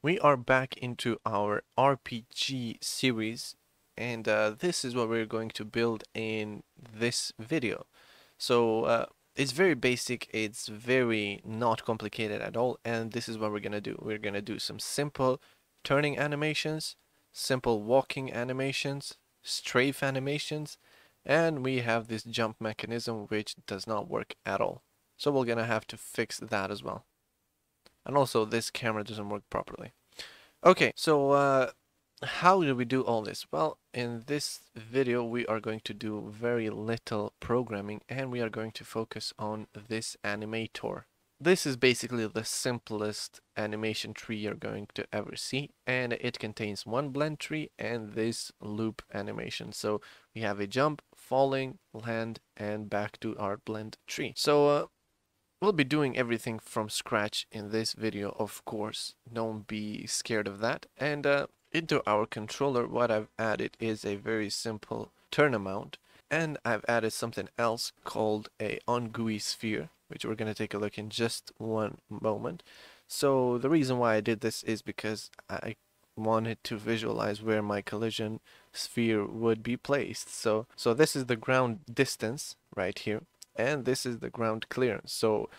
We are back into our RPG series and uh, this is what we're going to build in this video. So uh, it's very basic, it's very not complicated at all and this is what we're gonna do. We're gonna do some simple turning animations, simple walking animations, strafe animations and we have this jump mechanism which does not work at all. So we're gonna have to fix that as well. And also this camera doesn't work properly. Okay, so uh, how do we do all this? Well, in this video we are going to do very little programming and we are going to focus on this animator. This is basically the simplest animation tree you're going to ever see and it contains one blend tree and this loop animation. So we have a jump, falling, land and back to our blend tree. So uh, We'll be doing everything from scratch in this video, of course. Don't be scared of that. And uh, into our controller, what I've added is a very simple turn amount. And I've added something else called a on-GUI sphere, which we're going to take a look in just one moment. So the reason why I did this is because I wanted to visualize where my collision sphere would be placed. So, so this is the ground distance right here and this is the ground clearance. So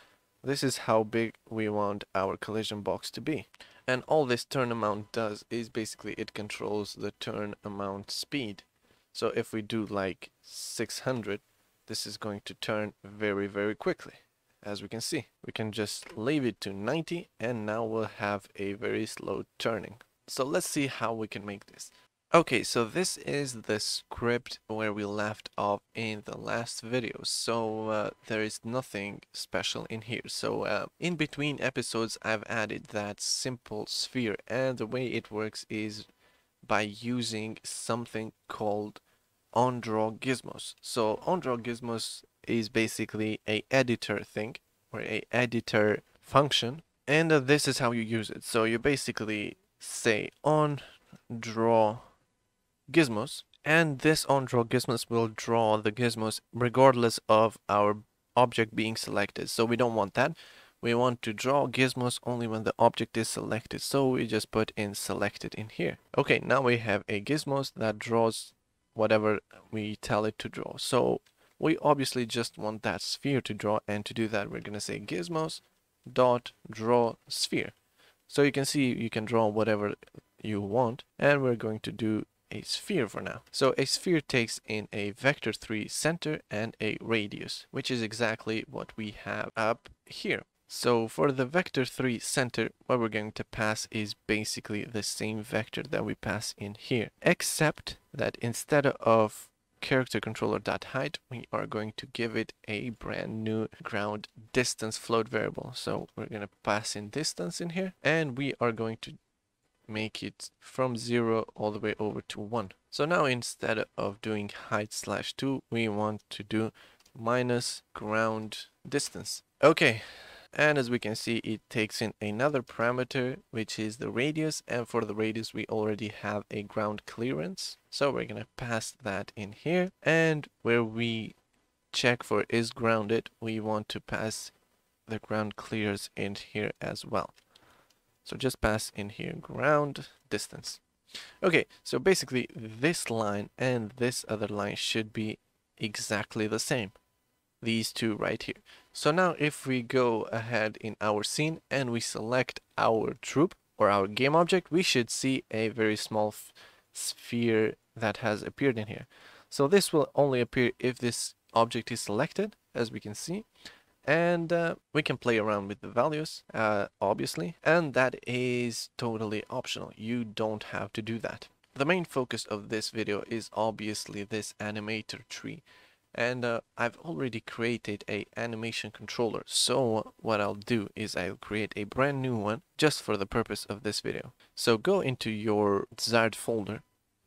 this is how big we want our collision box to be. And all this turn amount does is basically it controls the turn amount speed. So if we do like 600, this is going to turn very, very quickly. As we can see, we can just leave it to 90 and now we'll have a very slow turning. So let's see how we can make this. Okay, so this is the script where we left off in the last video, so uh, there is nothing special in here. So uh, in between episodes I've added that simple sphere and the way it works is by using something called onDraw gizmos. So onDraw gizmos is basically a editor thing or a editor function and uh, this is how you use it. So you basically say on draw gizmos and this on draw gizmos will draw the gizmos regardless of our object being selected. So we don't want that. We want to draw gizmos only when the object is selected. So we just put in selected in here. Okay now we have a gizmos that draws whatever we tell it to draw. So we obviously just want that sphere to draw and to do that we're going to say gizmos dot draw sphere. So you can see you can draw whatever you want and we're going to do a sphere for now. So a sphere takes in a vector 3 center and a radius, which is exactly what we have up here. So for the vector 3 center, what we're going to pass is basically the same vector that we pass in here, except that instead of character controller dot height, we are going to give it a brand new ground distance float variable. So we're going to pass in distance in here, and we are going to make it from 0 all the way over to 1. So now instead of doing height slash 2, we want to do minus ground distance. Okay, and as we can see, it takes in another parameter, which is the radius. And for the radius, we already have a ground clearance. So we're going to pass that in here. And where we check for is grounded, we want to pass the ground clears in here as well. So just pass in here ground distance. Okay, so basically this line and this other line should be exactly the same. These two right here. So now if we go ahead in our scene and we select our troop or our game object, we should see a very small sphere that has appeared in here. So this will only appear if this object is selected, as we can see and uh, we can play around with the values uh, obviously and that is totally optional. You don't have to do that. The main focus of this video is obviously this animator tree. And uh, I've already created a animation controller. So what I'll do is I'll create a brand new one just for the purpose of this video. So go into your desired folder.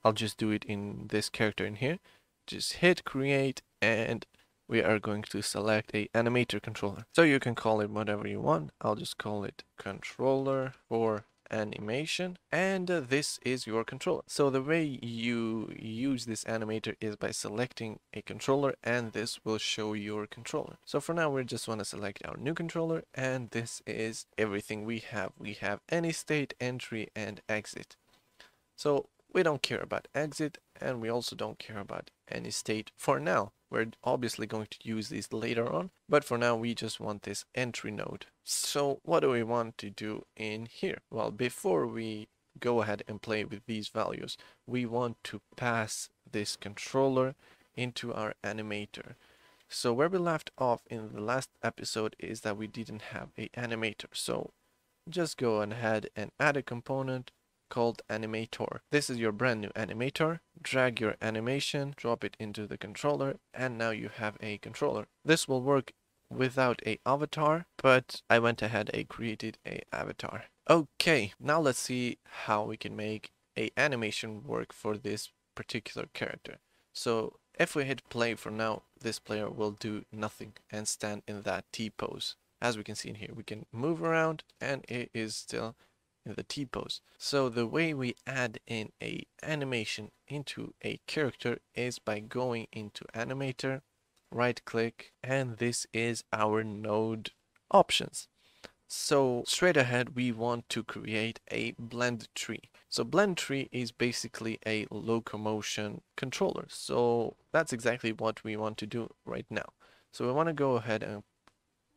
I'll just do it in this character in here. Just hit create and we are going to select a animator controller. So you can call it whatever you want. I'll just call it controller for animation and uh, this is your controller. So the way you use this animator is by selecting a controller and this will show your controller. So for now we just want to select our new controller and this is everything we have. We have any state, entry and exit. So we don't care about exit and we also don't care about any state for now. We're obviously going to use these later on, but for now we just want this entry node. So what do we want to do in here? Well, before we go ahead and play with these values, we want to pass this controller into our animator. So where we left off in the last episode is that we didn't have a animator. So just go ahead and add a component called animator. This is your brand new animator. Drag your animation, drop it into the controller, and now you have a controller. This will work without a avatar, but I went ahead and created a avatar. Okay, now let's see how we can make a animation work for this particular character. So if we hit play for now, this player will do nothing and stand in that T pose. As we can see in here, we can move around and it is still the T-pose. So the way we add in a animation into a character is by going into animator, right click, and this is our node options. So straight ahead, we want to create a blend tree. So blend tree is basically a locomotion controller. So that's exactly what we want to do right now. So we want to go ahead and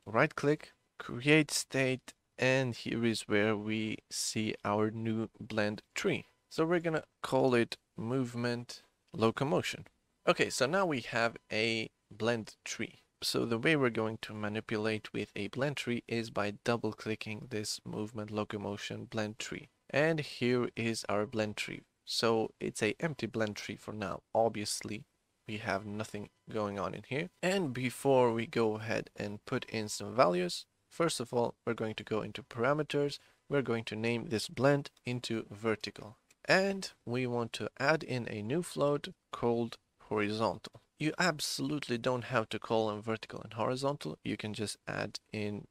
right click, create state, and here is where we see our new blend tree. So we're gonna call it movement locomotion. Okay, so now we have a blend tree. So the way we're going to manipulate with a blend tree is by double clicking this movement locomotion blend tree. And here is our blend tree. So it's a empty blend tree for now. Obviously, we have nothing going on in here. And before we go ahead and put in some values, First of all, we're going to go into parameters. We're going to name this blend into vertical. And we want to add in a new float called horizontal. You absolutely don't have to call them vertical and horizontal. You can just add in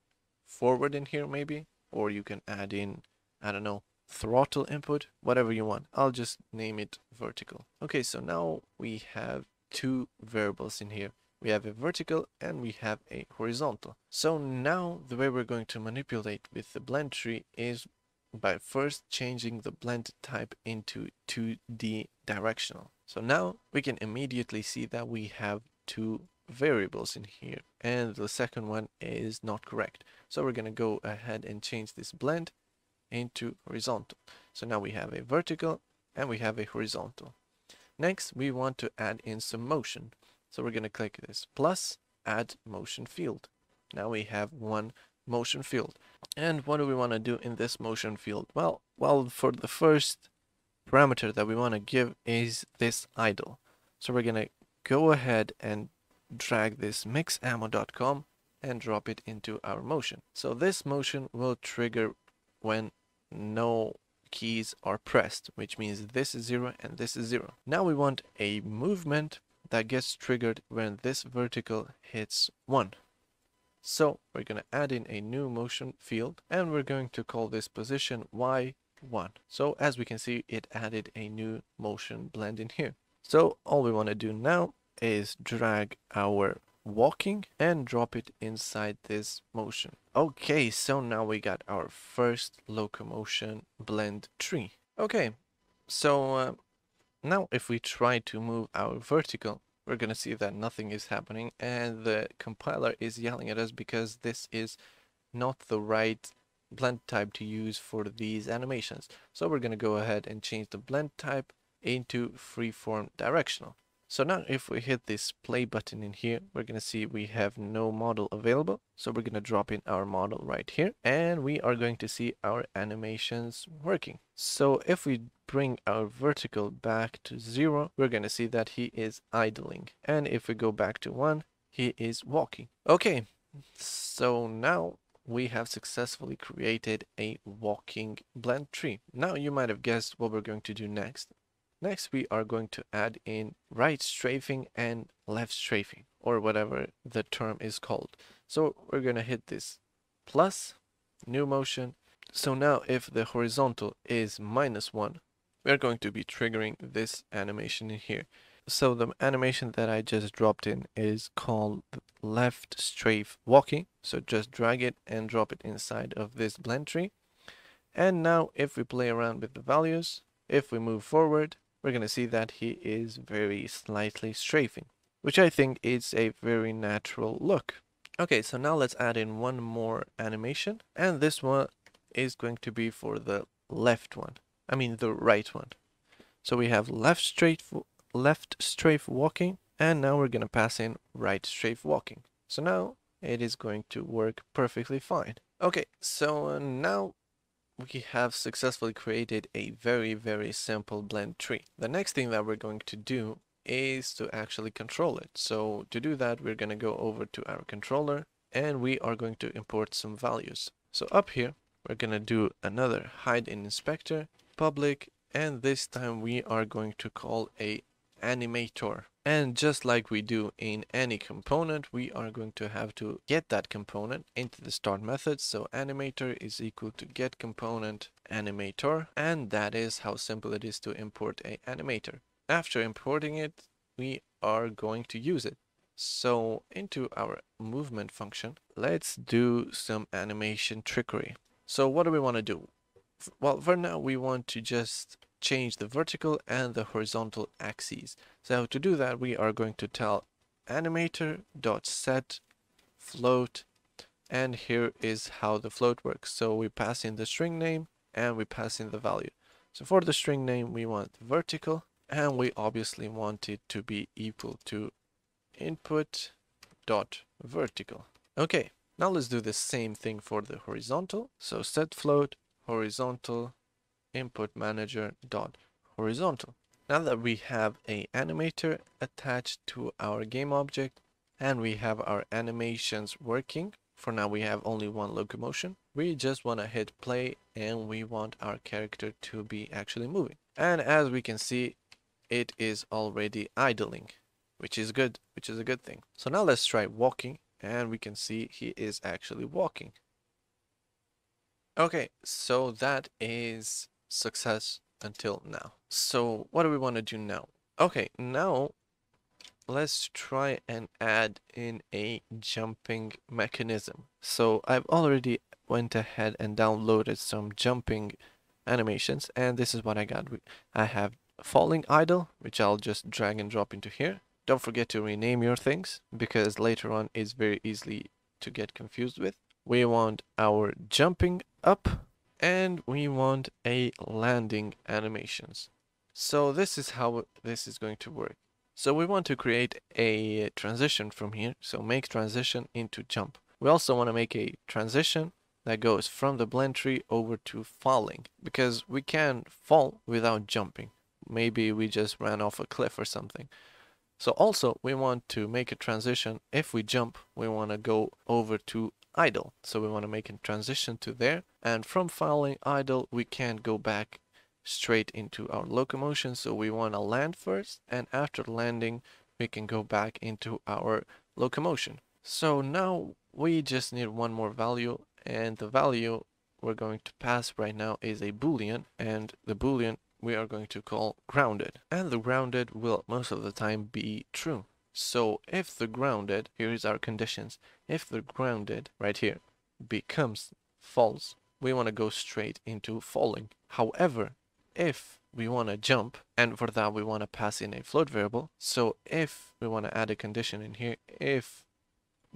forward in here maybe, or you can add in, I don't know, throttle input, whatever you want. I'll just name it vertical. Okay, so now we have two variables in here. We have a vertical and we have a horizontal. So now the way we're going to manipulate with the blend tree is by first changing the blend type into 2D directional. So now we can immediately see that we have two variables in here and the second one is not correct. So we're going to go ahead and change this blend into horizontal. So now we have a vertical and we have a horizontal. Next, we want to add in some motion. So we're going to click this plus add motion field. Now we have one motion field. And what do we want to do in this motion field? Well, well, for the first parameter that we want to give is this idle. So we're going to go ahead and drag this mixamo.com and drop it into our motion. So this motion will trigger when no keys are pressed, which means this is zero and this is zero. Now we want a movement that gets triggered when this vertical hits 1. So we're going to add in a new motion field and we're going to call this position Y1. So as we can see, it added a new motion blend in here. So all we want to do now is drag our walking and drop it inside this motion. Okay, so now we got our first locomotion blend tree. Okay, so uh, now if we try to move our vertical, we're going to see that nothing is happening and the compiler is yelling at us because this is not the right blend type to use for these animations. So we're going to go ahead and change the blend type into freeform directional. So now if we hit this play button in here, we're going to see we have no model available. So we're going to drop in our model right here and we are going to see our animations working. So if we bring our vertical back to zero, we're going to see that he is idling. And if we go back to one, he is walking. Okay, so now we have successfully created a walking blend tree. Now you might have guessed what we're going to do next. Next, we are going to add in right strafing and left strafing, or whatever the term is called. So we're going to hit this plus, new motion, So now if the horizontal is minus 1, we're going to be triggering this animation in here. So the animation that I just dropped in is called left strafe walking. So just drag it and drop it inside of this blend tree. And now if we play around with the values, if we move forward, we're going to see that he is very slightly strafing, which I think is a very natural look. Okay, so now let's add in one more animation. And this one is going to be for the left one. I mean the right one. So we have left straight left strafe walking and now we're to pass in right strafe walking. So now it is going to work perfectly fine. Okay, so uh, now we have successfully created a very, very simple blend tree. The next thing that we're going to do is to actually control it. So to do that, we're going to go over to our controller and we are going to import some values. So up here, we're going to do another hide in inspector, public, and this time we are going to call a animator. And just like we do in any component, we are going to have to get that component into the start method. So animator is equal to get component animator. And that is how simple it is to import a animator. After importing it, we are going to use it. So into our movement function, let's do some animation trickery. So what do we want to do? Well, for now, we want to just change the vertical and the horizontal axes. So to do that, we are going to tell animator.set float and here is how the float works. So we pass in the string name and we pass in the value. So for the string name, we want vertical and we obviously want it to be equal to input dot vertical. Okay, now let's do the same thing for the horizontal. So set float horizontal input manager dot horizontal. Now that we have a animator attached to our game object and we have our animations working, for now we have only one locomotion, we just want to hit play and we want our character to be actually moving. And as we can see, it is already idling, which is good, which is a good thing. So now let's try walking and we can see he is actually walking. Okay, so that is success until now. So what do we want to do now? Okay, now let's try and add in a jumping mechanism. So I've already went ahead and downloaded some jumping animations and this is what I got. I have falling idle, which I'll just drag and drop into here. Don't forget to rename your things because later on it's very easily to get confused with. We want our jumping up and we want a landing animations. So this is how this is going to work. So we want to create a transition from here. So make transition into jump. We also want to make a transition that goes from the blend tree over to falling because we can fall without jumping. Maybe we just ran off a cliff or something. So also we want to make a transition. If we jump, we want to go over to idle. So we want to make a transition to there. And from falling idle, we can't go back straight into our locomotion. So we want to land first. And after landing, we can go back into our locomotion. So now we just need one more value. And the value we're going to pass right now is a boolean. And the boolean we are going to call grounded. And the grounded will most of the time be true. So if the grounded, here is our conditions, if the grounded right here becomes false, we want to go straight into falling. However, if we want to jump, and for that we want to pass in a float variable, so if we want to add a condition in here, if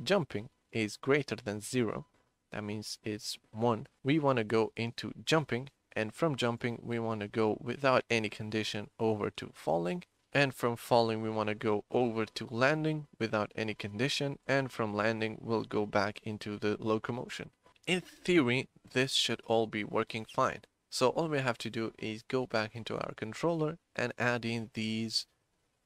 jumping is greater than zero, that means it's one, we want to go into jumping, and from jumping we want to go without any condition over to falling, and from falling we want to go over to landing without any condition and from landing we'll go back into the locomotion. In theory this should all be working fine. So all we have to do is go back into our controller and add in these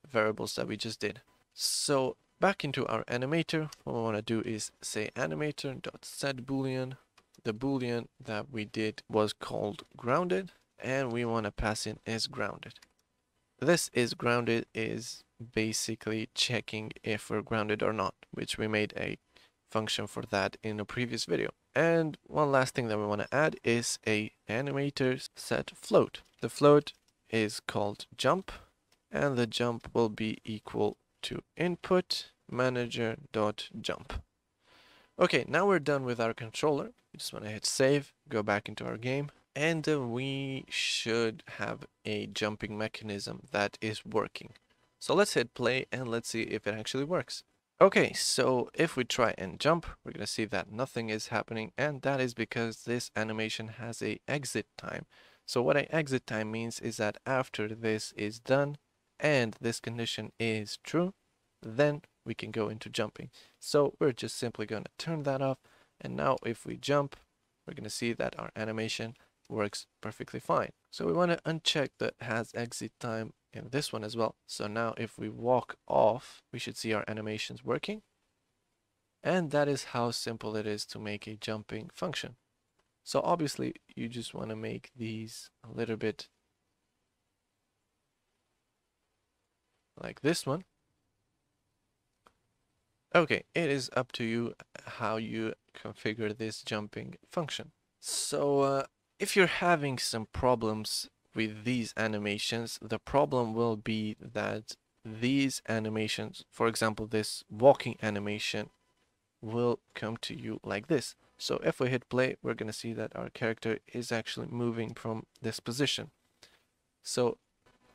variables that we just did. So back into our animator, what we want to do is say animator.set boolean. The boolean that we did was called grounded and we want to pass in as grounded. This is grounded is basically checking if we're grounded or not, which we made a function for that in a previous video. And one last thing that we want to add is a animator set float. The float is called jump and the jump will be equal to input manager dot jump. Okay, now we're done with our controller. We just want to hit save, go back into our game, and uh, we should have a jumping mechanism that is working. So let's hit play and let's see if it actually works. Okay, so if we try and jump, we're to see that nothing is happening and that is because this animation has a exit time. So what an exit time means is that after this is done and this condition is true, then we can go into jumping. So we're just simply to turn that off. And now if we jump, we're to see that our animation works perfectly fine. So we want to uncheck the has exit time in this one as well. So now if we walk off, we should see our animations working. And that is how simple it is to make a jumping function. So obviously you just want to make these a little bit like this one. Okay, it is up to you how you configure this jumping function. So uh, if you're having some problems with these animations, the problem will be that these animations, for example, this walking animation will come to you like this. So if we hit play, we're going to see that our character is actually moving from this position. So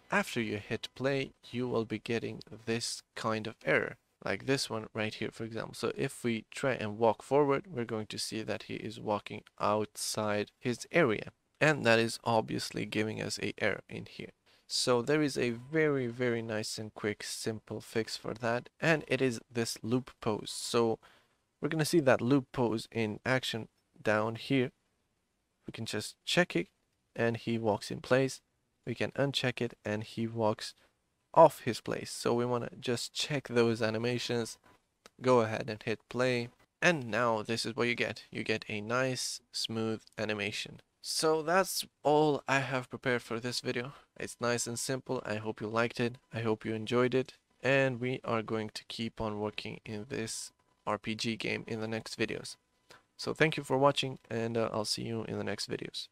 after you hit play, you will be getting this kind of error like this one right here for example. So if we try and walk forward we're going to see that he is walking outside his area. And that is obviously giving us a error in here. So there is a very very nice and quick simple fix for that. And it is this loop pose. So we're going to see that loop pose in action down here. We can just check it and he walks in place. We can uncheck it and he walks off his place. So we want to just check those animations, go ahead and hit play. And now this is what you get. You get a nice, smooth animation. So that's all I have prepared for this video. It's nice and simple. I hope you liked it. I hope you enjoyed it. And we are going to keep on working in this RPG game in the next videos. So thank you for watching and uh, I'll see you in the next videos.